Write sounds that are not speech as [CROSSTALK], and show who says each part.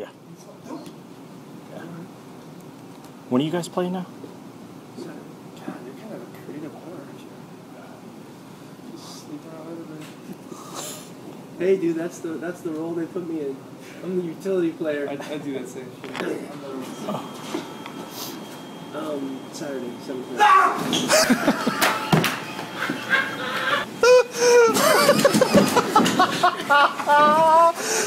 Speaker 1: Yeah. yeah. When are you guys playing now?
Speaker 2: God, you're kind of a creative whore, aren't you? Just sleep around everybody.
Speaker 3: Hey, dude, that's the that's the role they put me in. I'm the utility player.
Speaker 2: I, I do that same shit. I'm [LAUGHS]
Speaker 3: Um, Saturday, seven
Speaker 1: oh my god!